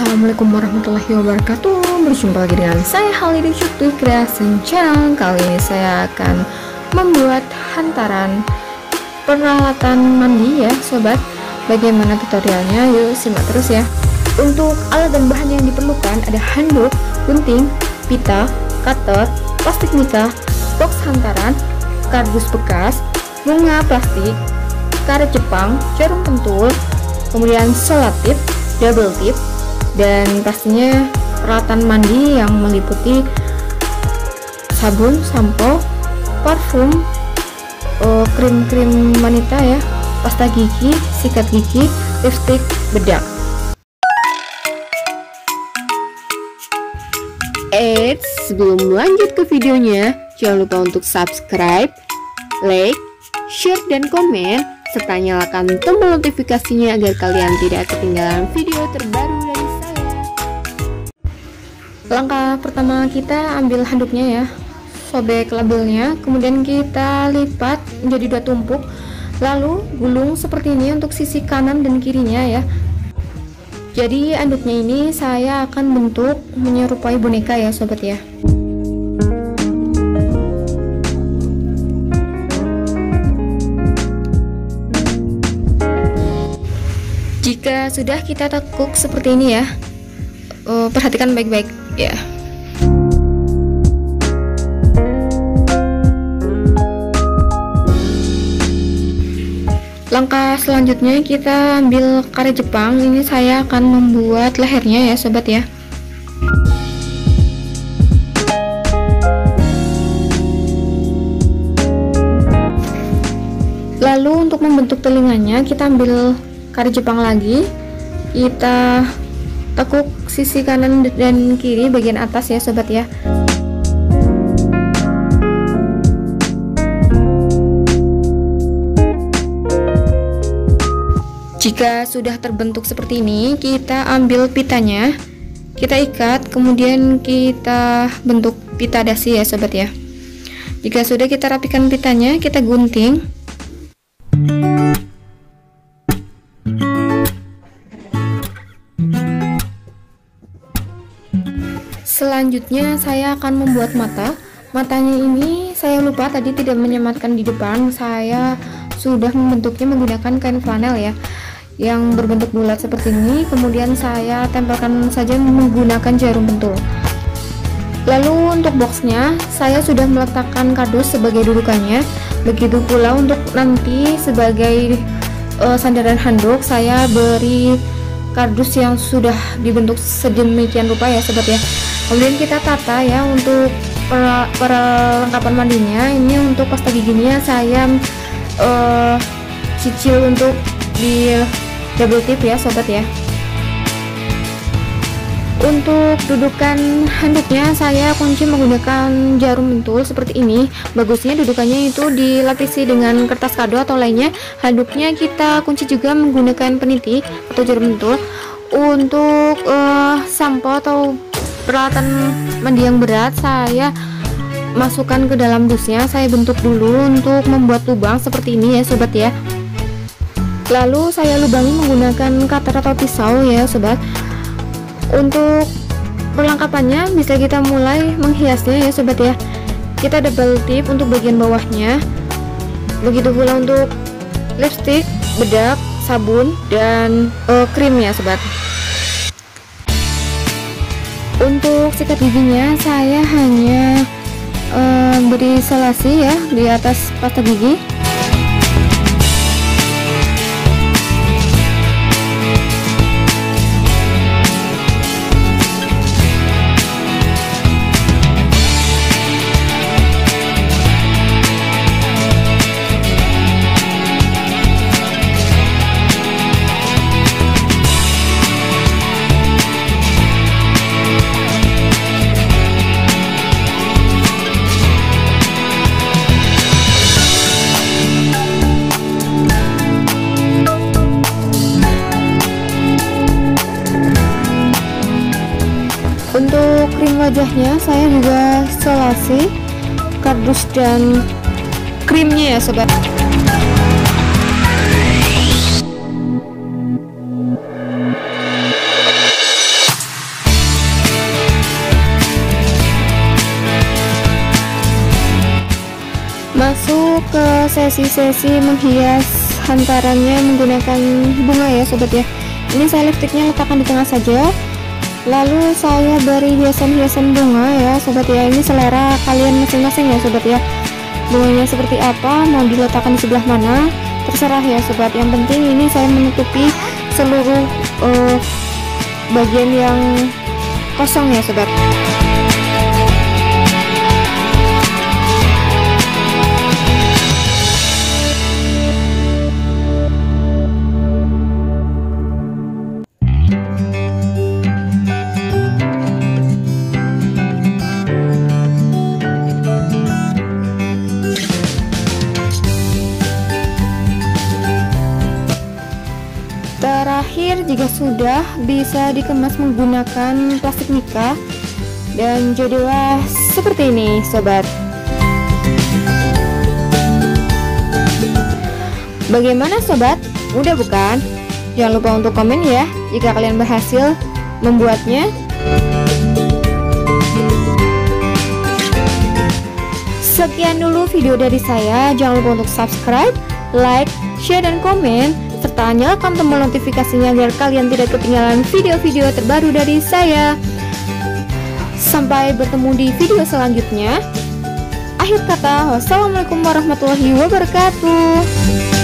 Assalamualaikum warahmatullahi wabarakatuh. Berjumpa lagi dengan saya Hali di YouTube Creation Channel. Kali ini saya akan membuat hantaran peralatan mandi ya sobat. Bagaimana tutorialnya? Yuk simak terus ya. Untuk alat dan bahan yang diperlukan ada handuk, gunting, pita, cutter, plastik mica, box hantaran, kardus bekas, bunga plastik, karet Jepang, jarum pentul, kemudian selotip, double tip, dan pastinya peralatan mandi yang meliputi sabun, sampo, parfum, eh, krim-krim wanita ya, pasta gigi, sikat gigi, lipstick, bedak. Eits, sebelum lanjut ke videonya, jangan lupa untuk subscribe, like, share, dan komen, serta nyalakan tombol notifikasinya agar kalian tidak ketinggalan video terbaru langkah pertama kita ambil handuknya ya sobek labelnya kemudian kita lipat menjadi dua tumpuk lalu gulung seperti ini untuk sisi kanan dan kirinya ya. Jadi handuknya ini saya akan bentuk menyerupai boneka ya sobat ya. Jika sudah kita tekuk seperti ini ya uh, perhatikan baik-baik ya. Langkah selanjutnya kita ambil karet Jepang. Ini saya akan membuat lehernya ya sobat ya. Lalu untuk membentuk telinganya kita ambil karet Jepang lagi. Kita tekuk sisi kanan dan kiri bagian atas ya sobat ya. Jika sudah terbentuk seperti ini kita ambil pitanya. Kita ikat kemudian kita bentuk pita dasi ya sobat ya. Jika sudah kita rapikan pitanya kita gunting selanjutnya saya akan membuat mata. Matanya ini saya lupa tadi tidak menyematkan di depan. Saya sudah membentuknya menggunakan kain flanel ya yang berbentuk bulat seperti ini. Kemudian saya tempelkan saja menggunakan jarum pentul. Lalu untuk boxnya saya sudah meletakkan kardus sebagai dudukannya. Begitu pula untuk nanti sebagai uh, sandaran handuk saya beri kardus yang sudah dibentuk sedemikian rupa ya sobat ya kemudian kita tata ya untuk perlengkapan mandinya. Ini untuk pasta giginya saya uh, cicil untuk di double tip ya sobat ya. Untuk dudukan handuknya saya kunci menggunakan jarum pentul seperti ini. Bagusnya dudukannya itu dilapisi dengan kertas kado atau lainnya. Handuknya kita kunci juga menggunakan peniti atau jarum pentul untuk uh, sampo atau peralatan mandi yang berat saya masukkan ke dalam dusnya saya bentuk dulu untuk membuat lubang seperti ini ya sobat ya. Lalu saya lubangi menggunakan cutter atau pisau ya sobat. Untuk perlengkapannya bisa kita mulai menghiasnya ya sobat ya. Kita double tip untuk bagian bawahnya. Begitu pula untuk lipstick bedak sabun dan uh, krim ya sobat sikat giginya saya hanya uh, beri selasi ya di atas pasta gigi krim wajahnya saya juga selasi kardus dan krimnya ya sobat. Masuk ke sesi-sesi menghias hantarannya menggunakan bunga ya sobat ya. Ini saya lipsticknya letakkan di tengah saja lalu saya beri hiasan-hiasan bunga ya sobat ya. Ini selera kalian masing-masing ya sobat ya. Bunganya seperti apa mau diletakkan di sebelah mana terserah ya sobat. Yang penting ini saya menutupi seluruh uh, bagian yang kosong ya sobat Terakhir jika sudah bisa dikemas menggunakan plastik nikah dan jadilah seperti ini sobat. Bagaimana sobat? Mudah bukan? Jangan lupa untuk komen ya jika kalian berhasil membuatnya. Sekian dulu video dari saya. Jangan lupa untuk subscribe, like, share, dan komen serta nyalakan tombol notifikasinya agar kalian tidak ketinggalan video-video terbaru dari saya. Sampai bertemu di video selanjutnya. Akhir kata, wassalamualaikum warahmatullahi wabarakatuh.